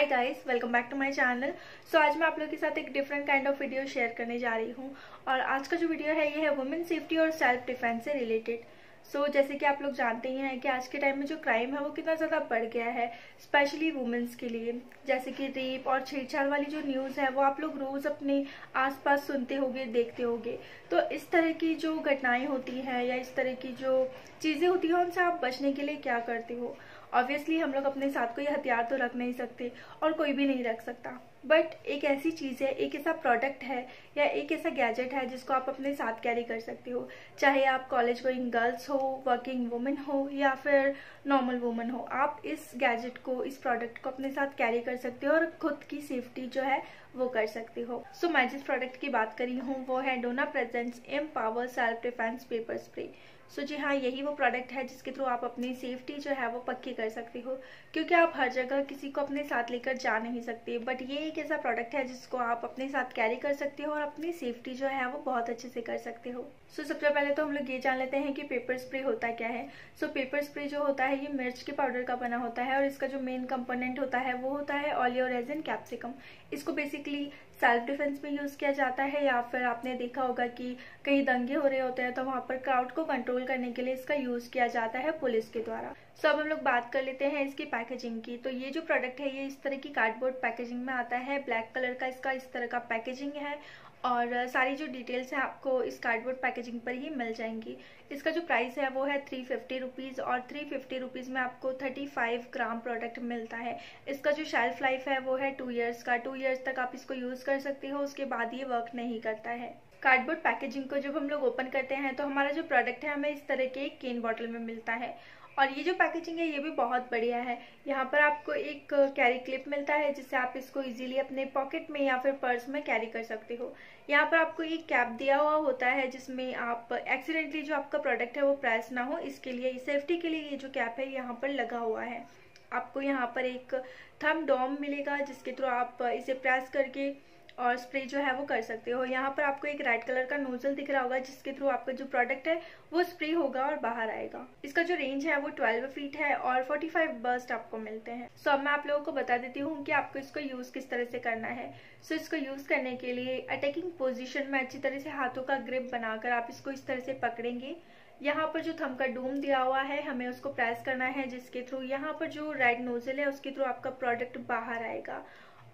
Hi guys welcome back to my channel so आज मैं आप लोगों के साथ एक different kind of video share करने जा रही हूँ। और आज का जो वीडियो है ये है वुमेन सेफ्टी और सेल्फ डिफेंस से रिलेटेड सो so, जैसे कि आप लोग जानते ही हैं कि आज के टाइम में जो क्राइम है वो कितना ज़्यादा बढ़ गया है स्पेशली वुमेन्स के लिए। जैसे कि रेप और छेड़छाड़ वाली जो न्यूज़ है वो आप लोग रोज़ अपने आसपास सुनते होगे देखते होगे। तो इस तरह की जो घटनाएँ होती हैं या इस तरह की जो चीज़ें होती हैं उनसे आप बचने के लिए क्या करते हो? ऑब्वियसली हम लोग अपने साथ कोई हथियार तो रख नहीं सकते और कोई भी नहीं रख सकता। बट एक ऐसी चीज़ है, एक ऐसा प्रोडक्ट है या एक ऐसा गैजेट है जिसको आप अपने साथ कैरी कर सकते हो। चाहे आप कॉलेज गोइंग गर्ल्स हो वर्किंग वुमेन हो या फिर नॉर्मल वुमेन हो। आप इस गैजेट को इस प्रोडक्ट को अपने साथ कैरी कर सकते हो और खुद की सेफ्टी जो है वो कर सकते हो। सो so, मैं जिस प्रोडक्ट की बात करी हूँ वो है Dona presents empower self defence pepper spray so जी हाँ यही वो प्रोडक्ट है जिसके थ्रू आप अपनी सेफ्टी जो है वो पक्की कर सकते हो। क्योंकि आप हर जगह किसी को अपने साथ लेकर जा नहीं सकते बट ये एक ऐसा प्रोडक्ट है जिसको आप अपने साथ कैरी कर सकते हो और अपनी सेफ्टी जो है वो बहुत अच्छे से कर सकते हो। सो so, सबसे पहले तो हम लोग ये जान लेते हैं कि पेपर स्प्रे होता क्या है। सो so, पेपर स्प्रे जो होता है ये मिर्च के पाउडर का बना होता है और इसका जो मेन कंपोनेंट होता है, वो होता है ऑलियो रेजन कैप्सिकम इसको बेसिकली सेल्फ डिफेंस में यूज़ किया जाता है या फिर आपने देखा होगा कि कहीं दंगे हो रहे होते हैं तो वहाँ पर क्राउड को कंट्रोल करने के लिए इसका यूज़ किया जाता है पुलिस के द्वारा. सो अब हम लोग बात कर लेते हैं इसकी पैकेजिंग की. तो ये जो प्रोडक्ट है, ये इस तरह की कार्डबोर्ड पैकेजिंग में आता है. ब्लैक कलर का इसका इस तरह का पैकेजिंग है और सारी जो डिटेल्स हैं आपको इस कार्डबोर्ड पैकेजिंग पर ही मिल जाएँगी। इसका जो प्राइस है वो है थ्री फिफ्टी रुपीज़ और थ्री फिफ्टी रुपीज़ में आपको थर्टी फाइव ग्राम प्रोडक्ट मिलता है। इसका जो शेल्फ लाइफ है वो है टू ईयर्स का। टू ईयर्स तक आप इसको यूज़ कर सकते हो, उसके बाद ये वर्क नहीं करता है। कार्डबोर्ड पैकेजिंग को जब हम लोग ओपन करते हैं तो हमारा जो प्रोडक्ट है हमें इस तरह के एक केन बॉटल में मिलता है। और ये जो पैकेजिंग है, ये भी बहुत बढ़िया है। यहाँ पर आपको एक कैरी क्लिप मिलता है, जिससे आप इसको इजीली अपने पॉकेट में या फिर पर्स में कैरी कर सकते हो। यहाँ पर आपको एक कैप दिया हुआ होता है, जिसमें आप एक्सीडेंटली जो आपका प्रोडक्ट है, वो प्रेस ना हो। इसके लिए सेफ्टी के लिए ये जो कैप है, यहाँ पर लगा हुआ है। आपको यहाँ पर एक थम डॉम मिलेगा, जिसके थ्रू आप इसे प्रेस करके और स्प्रे जो है वो कर सकते हो। यहाँ पर आपको एक रेड कलर का नोजल दिख रहा होगा, जिसके थ्रू आपका जो प्रोडक्ट है, वो स्प्रे होगा और बाहर आएगा। इसका जो रेंज है, वो 12 फीट है और 45 बर्स्ट आपको मिलते हैं। सो अब मैं आप लोगों को बता देती हूँ कि आपको इसको यूज़ किस तरह से करना है। सो इसको यूज़ करने के लिए अटैकिंग पोजिशन में अच्छी तरह से हाथों का ग्रिप बनाकर आप इसको इस तरह से पकड़ेंगे। यहाँ पर जो थम का डूम दिया हुआ है, हमें उसको प्रेस करना है, जिसके थ्रू यहाँ पर जो रेड नोजल है, उसके थ्रू आपका प्रोडक्ट बाहर आएगा।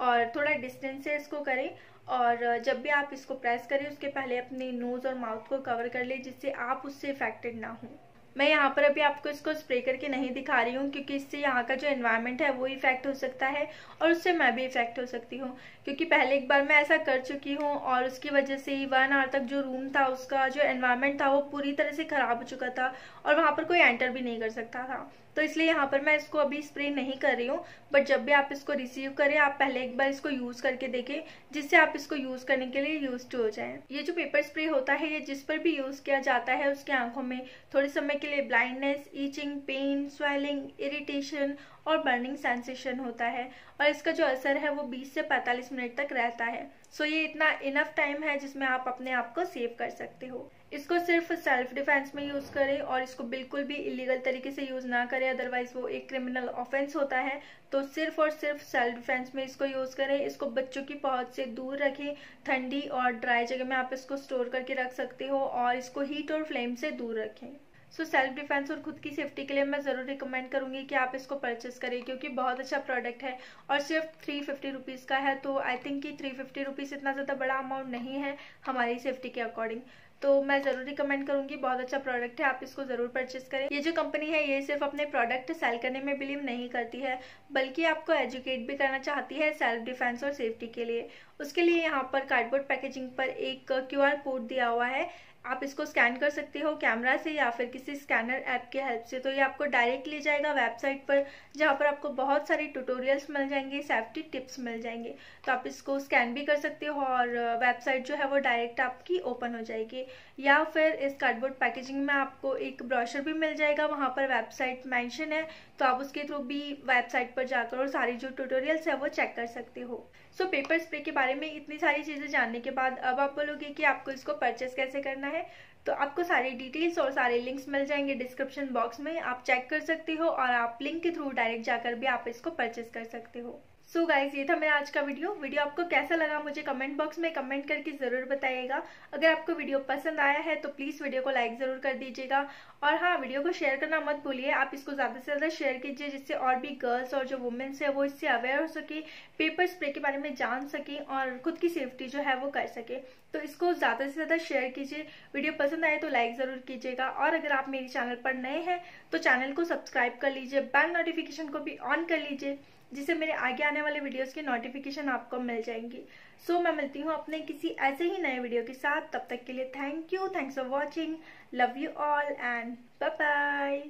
और थोड़ा डिस्टेंस से इसको करें और जब भी आप इसको प्रेस करें, उसके पहले अपने नोज़ और माउथ को कवर कर ले, जिससे आप उससे इफेक्टेड ना हो। मैं यहाँ पर अभी आपको इसको स्प्रे करके नहीं दिखा रही हूँ, क्योंकि इससे यहाँ का जो एनवायरनमेंट है, वो इफ़ेक्ट हो सकता है और उससे मैं भी इफ़ेक्ट हो सकती हूँ। क्योंकि पहले एक बार मैं ऐसा कर चुकी हूँ और उसकी वजह से ही वन आवर तक जो रूम था, उसका जो एनवायरनमेंट था, वो पूरी तरह से खराब हो चुका था और वहाँ पर कोई एंटर भी नहीं कर सकता था। तो इसलिए यहाँ पर मैं इसको अभी स्प्रे नहीं कर रही हूँ बट जब भी आप इसको रिसीव करें, आप पहले एक बार इसको यूज़ करके देखें, जिससे आप इसको यूज़ करने के लिए यूज़ हो जाए। ये जो पेपर स्प्रे होता है, ये जिस पर भी यूज़ किया जाता है, उसके आँखों में थोड़े समय के लिए blindness itching pain swelling irritation और बर्निंग सेंसेशन होता है, और इसका जो असर है वो 20 से 45 मिनट तक रहता है। सो ये इतना इनफ टाइम है जिसमें आप अपने आप को सेव कर सकते हो। इसको सिर्फ़ सेल्फ डिफेंस में यूज़ करें और इसको बिल्कुल भी इलीगल तरीके से यूज़ ना करें। अदरवाइज़ वो एक क्रिमिनल ऑफेंस होता है। तो सिर्फ़ और सिर्फ़ सेल्फ डिफेंस में इसको यूज़ करें। इसको बच्चों की पहुँच से दूर रखें। ठंडी और ड्राई जगह में आप इसको स्टोर करके रख सकते हो और इसको हीट और फ्लेम से दूर रखें। सो सेल्फ डिफेंस और खुद की सेफ्टी के लिए मैं ज़रूर रिकमेंड करूँगी कि आप इसको परचेस करें, क्योंकि बहुत अच्छा प्रोडक्ट है और सिर्फ़ थ्री फिफ्टी रुपीज़ का है। तो आई थिंक कि थ्री फिफ्टी रुपीज़ इतना ज़्यादा बड़ा अमाउंट नहीं है हमारी सेफ्टी के अकॉर्डिंग तो मैं ज़रूर रिकमेंड करूँगी, बहुत अच्छा प्रोडक्ट है, आप इसको ज़रूर परचेस करें। ये जो कंपनी है, ये सिर्फ़ अपने प्रोडक्ट सेल करने में बिलीव नहीं करती है, बल्कि आपको एजुकेट भी करना चाहती है सेल्फ डिफेंस और सेफ्टी के लिए। उसके लिए यहाँ पर कार्डबोर्ड पैकेजिंग पर एक क्यूआर कोड दिया हुआ है। आप इसको स्कैन कर सकते हो कैमरा से या फिर किसी स्कैनर ऐप के हेल्प से। तो ये आपको डायरेक्ट ले जाएगा वेबसाइट पर, जहाँ पर आपको बहुत सारी ट्यूटोरियल्स मिल जाएँगे सेफ्टी टिप्स मिल जाएँगे। तो आप इसको स्कैन भी कर सकते हो और वेबसाइट जो है वो डायरेक्ट आपकी ओपन हो जाएगी। या फिर इस कार्डबोर्ड पैकेजिंग में आपको एक ब्रॉशर भी मिल जाएगा, वहाँ पर वेबसाइट मैंशन है। तो आप उसके थ्रू भी वेबसाइट पर जाकर और सारी जो ट्यूटोरियल्स है वो चेक कर सकते हो। सो पेपर स्प्रे के बारे में इतनी सारी चीज़ें जानने के बाद अब आप बोलोगे कि आपको इसको परचेस कैसे करना है तो आपको सारी डिटेल्स और सारे लिंक्स मिल जाएँगे डिस्क्रिप्शन बॉक्स में, आप चेक कर सकते हो और आप लिंक के थ्रू डायरेक्ट जाकर भी आप इसको परचेस कर सकते हो। सो so गाइज़ ये था मेरा आज का वीडियो वीडियो आपको कैसा लगा मुझे कमेंट बॉक्स में कमेंट करके ज़रूर बताइएगा. अगर आपको वीडियो पसंद आया है तो प्लीज़ वीडियो को लाइक ज़रूर कर दीजिएगा. और हाँ वीडियो को शेयर करना मत भूलिए. आप इसको ज़्यादा से ज़्यादा शेयर कीजिए, जिससे और भी गर्ल्स और जो वुमेन्स है, वो इससे अवेयर हो सके पेपर स्प्रे के बारे में जान सके और खुद की सेफ्टी जो है, वो कर सके. तो इसको ज़्यादा से ज़्यादा शेयर कीजिए. वीडियो पसंद आए तो लाइक ज़रूर कीजिएगा. और अगर आप मेरे चैनल पर नए हैं तो चैनल को सब्सक्राइब कर लीजिए. बेल नोटिफिकेशन को भी ऑन कर लीजिए. जिससे मेरे आगे आने वाले वीडियोस की नोटिफिकेशन आपको मिल जाएँगी। सो so, मैं मिलती हूँ अपने किसी ऐसे ही नए वीडियो के साथ। तब तक के लिए thank you thanks for watching love you all and bye bye